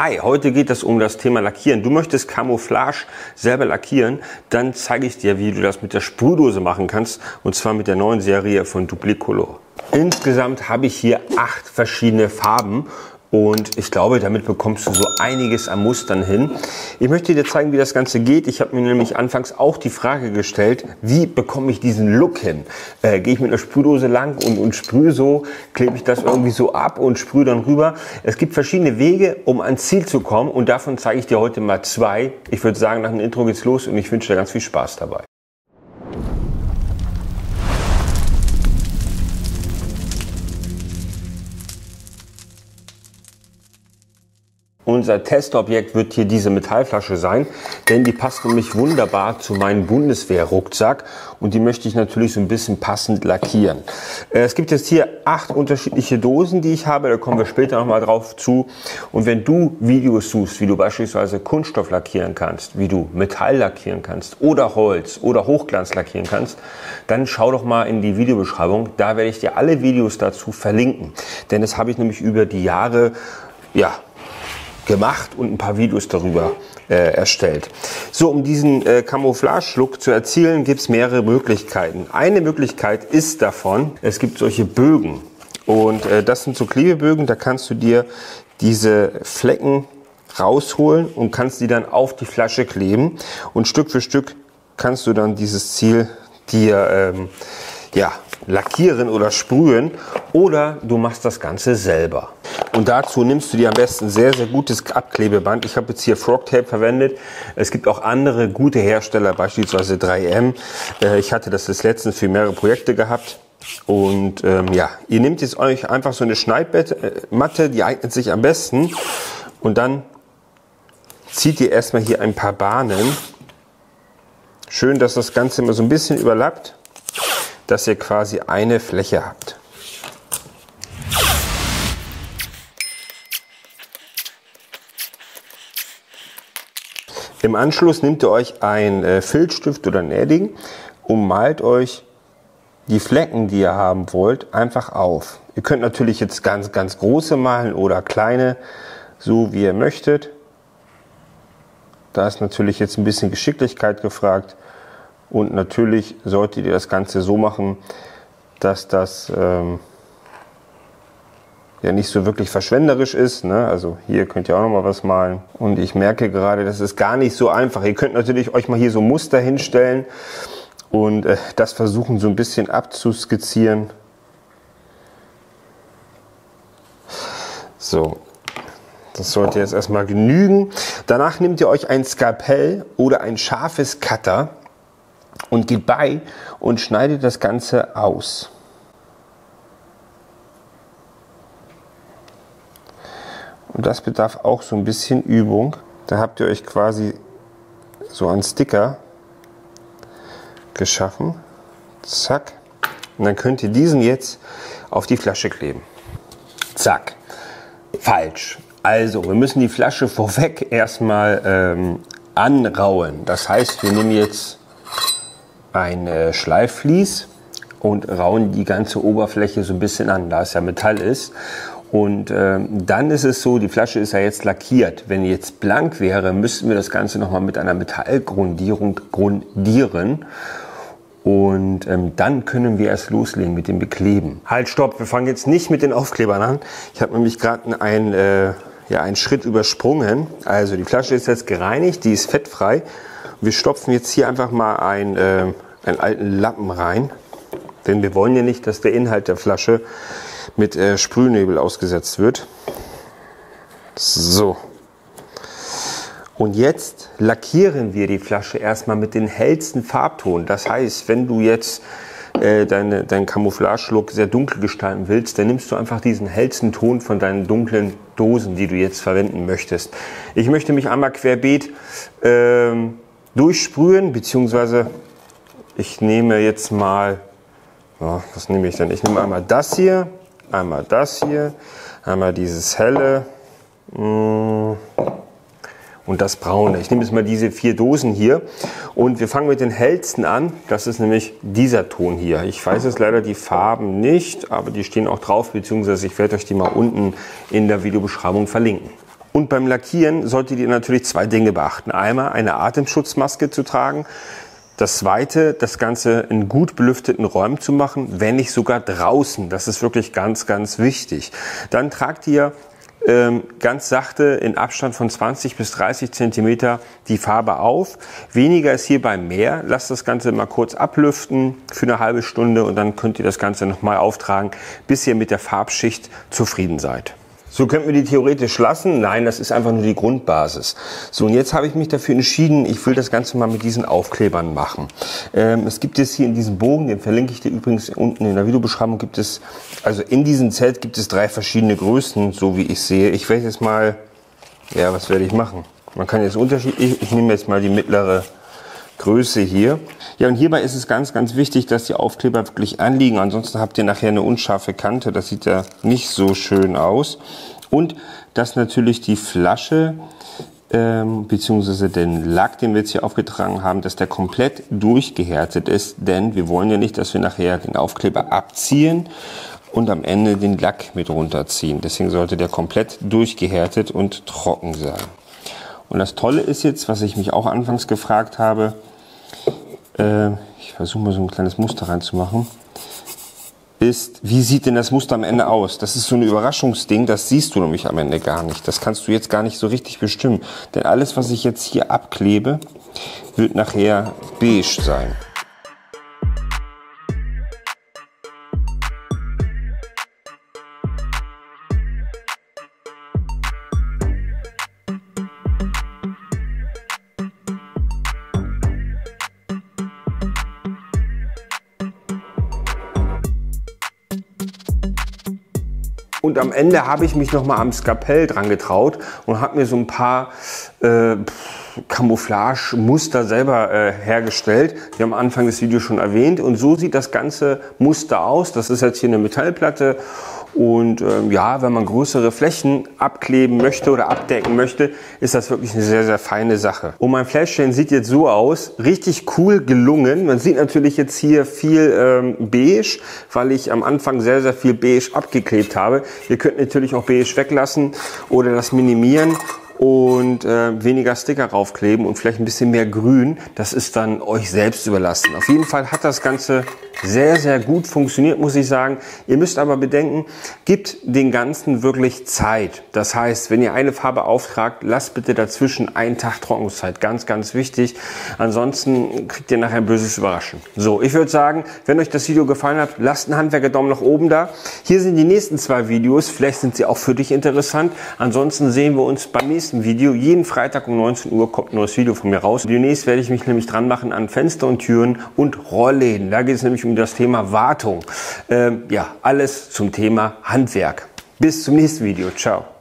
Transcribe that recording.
Hi, heute geht es um das Thema Lackieren. Du möchtest Camouflage selber lackieren, dann zeige ich dir, wie du das mit der Sprühdose machen kannst und zwar mit der neuen Serie von Duplicolor. Insgesamt habe ich hier acht verschiedene Farben und ich glaube, damit bekommst du so einiges an Mustern hin. Ich möchte dir zeigen, wie das Ganze geht. Ich habe mir nämlich anfangs auch die Frage gestellt, wie bekomme ich diesen Look hin? Äh, Gehe ich mit einer Sprühdose lang und, und sprühe so, klebe ich das irgendwie so ab und sprühe dann rüber. Es gibt verschiedene Wege, um ans Ziel zu kommen und davon zeige ich dir heute mal zwei. Ich würde sagen, nach dem Intro geht's los und ich wünsche dir ganz viel Spaß dabei. Unser Testobjekt wird hier diese Metallflasche sein, denn die passt nämlich wunderbar zu meinem Bundeswehrrucksack und die möchte ich natürlich so ein bisschen passend lackieren. Äh, es gibt jetzt hier acht unterschiedliche Dosen, die ich habe, da kommen wir später nochmal drauf zu. Und wenn du Videos suchst, wie du beispielsweise Kunststoff lackieren kannst, wie du Metall lackieren kannst oder Holz oder Hochglanz lackieren kannst, dann schau doch mal in die Videobeschreibung, da werde ich dir alle Videos dazu verlinken. Denn das habe ich nämlich über die Jahre ja, gemacht und ein paar Videos darüber äh, erstellt. So, um diesen äh, Camouflage-Look zu erzielen, gibt es mehrere Möglichkeiten. Eine Möglichkeit ist davon, es gibt solche Bögen. Und äh, das sind so Klebebögen, da kannst du dir diese Flecken rausholen und kannst die dann auf die Flasche kleben. Und Stück für Stück kannst du dann dieses Ziel dir ähm, ja, lackieren oder sprühen oder du machst das Ganze selber. Und dazu nimmst du dir am besten sehr, sehr gutes Abklebeband. Ich habe jetzt hier Frog Tape verwendet. Es gibt auch andere gute Hersteller, beispielsweise 3M. Äh, ich hatte das das letztens für mehrere Projekte gehabt. Und ähm, ja, ihr nehmt jetzt euch einfach so eine Schneidmatte, die eignet sich am besten. Und dann zieht ihr erstmal hier ein paar Bahnen. Schön, dass das Ganze immer so ein bisschen überlappt dass ihr quasi eine Fläche habt. Im Anschluss nehmt ihr euch ein äh, Filzstift oder ein Edding und malt euch die Flecken, die ihr haben wollt, einfach auf. Ihr könnt natürlich jetzt ganz, ganz große malen oder kleine, so wie ihr möchtet. Da ist natürlich jetzt ein bisschen Geschicklichkeit gefragt. Und natürlich solltet ihr das Ganze so machen, dass das ähm, ja nicht so wirklich verschwenderisch ist. Ne? Also hier könnt ihr auch noch mal was malen. Und ich merke gerade, das ist gar nicht so einfach. Ihr könnt natürlich euch mal hier so Muster hinstellen und äh, das versuchen so ein bisschen abzuskizzieren. So, das sollte jetzt erstmal genügen. Danach nehmt ihr euch ein Skalpell oder ein scharfes Cutter und geht bei und schneidet das Ganze aus. Und das bedarf auch so ein bisschen Übung. Da habt ihr euch quasi so einen Sticker geschaffen. Zack. Und dann könnt ihr diesen jetzt auf die Flasche kleben. Zack. Falsch. Also, wir müssen die Flasche vorweg erstmal ähm, anrauen. Das heißt, wir nehmen jetzt ein äh, Schleifvlies und rauen die ganze Oberfläche so ein bisschen an, da es ja Metall ist. Und äh, dann ist es so, die Flasche ist ja jetzt lackiert. Wenn die jetzt blank wäre, müssten wir das Ganze nochmal mit einer Metallgrundierung grundieren. Und ähm, dann können wir erst loslegen mit dem Bekleben. Halt, stopp, wir fangen jetzt nicht mit den Aufklebern an. Ich habe nämlich gerade einen, äh, ja, einen Schritt übersprungen. Also die Flasche ist jetzt gereinigt, die ist fettfrei. Wir stopfen jetzt hier einfach mal ein, äh, einen alten Lappen rein, denn wir wollen ja nicht, dass der Inhalt der Flasche mit äh, Sprühnebel ausgesetzt wird. So. Und jetzt lackieren wir die Flasche erstmal mit den hellsten Farbton. Das heißt, wenn du jetzt äh, deine, deinen Camouflage-Look sehr dunkel gestalten willst, dann nimmst du einfach diesen hellsten Ton von deinen dunklen Dosen, die du jetzt verwenden möchtest. Ich möchte mich einmal querbeet ähm, durchsprühen, beziehungsweise ich nehme jetzt mal, ja, was nehme ich denn? Ich nehme einmal das hier, einmal das hier, einmal dieses helle mm, und das braune. Ich nehme jetzt mal diese vier Dosen hier und wir fangen mit den hellsten an. Das ist nämlich dieser Ton hier. Ich weiß jetzt leider die Farben nicht, aber die stehen auch drauf, beziehungsweise ich werde euch die mal unten in der Videobeschreibung verlinken. Und beim Lackieren solltet ihr natürlich zwei Dinge beachten. Einmal eine Atemschutzmaske zu tragen. Das zweite, das Ganze in gut belüfteten Räumen zu machen, wenn nicht sogar draußen. Das ist wirklich ganz, ganz wichtig. Dann tragt ihr ähm, ganz sachte in Abstand von 20 bis 30 Zentimeter die Farbe auf. Weniger ist hierbei mehr. Lasst das Ganze mal kurz ablüften für eine halbe Stunde und dann könnt ihr das Ganze nochmal auftragen, bis ihr mit der Farbschicht zufrieden seid. So könnten wir die theoretisch lassen. Nein, das ist einfach nur die Grundbasis. So, und jetzt habe ich mich dafür entschieden, ich will das Ganze mal mit diesen Aufklebern machen. Ähm, es gibt jetzt hier in diesem Bogen, den verlinke ich dir übrigens unten in der Videobeschreibung, gibt es, also in diesem Set gibt es drei verschiedene Größen, so wie ich sehe. Ich werde jetzt mal, ja, was werde ich machen? Man kann jetzt unterschiedlich, ich nehme jetzt mal die mittlere Größe hier. Ja, und hierbei ist es ganz, ganz wichtig, dass die Aufkleber wirklich anliegen. Ansonsten habt ihr nachher eine unscharfe Kante. Das sieht ja nicht so schön aus. Und dass natürlich die Flasche ähm, beziehungsweise den Lack, den wir jetzt hier aufgetragen haben, dass der komplett durchgehärtet ist, denn wir wollen ja nicht, dass wir nachher den Aufkleber abziehen und am Ende den Lack mit runterziehen. Deswegen sollte der komplett durchgehärtet und trocken sein. Und das Tolle ist jetzt, was ich mich auch anfangs gefragt habe, äh, ich versuche mal so ein kleines Muster reinzumachen, ist, wie sieht denn das Muster am Ende aus? Das ist so ein Überraschungsding, das siehst du nämlich am Ende gar nicht. Das kannst du jetzt gar nicht so richtig bestimmen. Denn alles, was ich jetzt hier abklebe, wird nachher beige sein. Und am Ende habe ich mich nochmal am Skapell dran getraut und habe mir so ein paar äh, Camouflage-Muster selber äh, hergestellt. Die haben am Anfang des Videos schon erwähnt. Und so sieht das ganze Muster aus. Das ist jetzt hier eine Metallplatte und ähm, ja, wenn man größere Flächen abkleben möchte oder abdecken möchte, ist das wirklich eine sehr, sehr feine Sache. Und mein Fläschchen sieht jetzt so aus, richtig cool gelungen. Man sieht natürlich jetzt hier viel ähm, beige, weil ich am Anfang sehr, sehr viel beige abgeklebt habe. Ihr könnt natürlich auch beige weglassen oder das minimieren und äh, weniger Sticker raufkleben und vielleicht ein bisschen mehr grün. Das ist dann euch selbst überlassen. Auf jeden Fall hat das Ganze sehr, sehr gut funktioniert, muss ich sagen. Ihr müsst aber bedenken, gibt den Ganzen wirklich Zeit. Das heißt, wenn ihr eine Farbe auftragt, lasst bitte dazwischen einen Tag Trocknungszeit. Ganz, ganz wichtig. Ansonsten kriegt ihr nachher ein böses Überraschen. So, ich würde sagen, wenn euch das Video gefallen hat, lasst einen Handwerker-Daumen nach oben da. Hier sind die nächsten zwei Videos. Vielleicht sind sie auch für dich interessant. Ansonsten sehen wir uns beim nächsten Video. Jeden Freitag um 19 Uhr kommt ein neues Video von mir raus. Demnächst werde ich mich nämlich dran machen an Fenster und Türen und Rollläden. Da geht es nämlich um das Thema Wartung. Ähm, ja, alles zum Thema Handwerk. Bis zum nächsten Video. Ciao.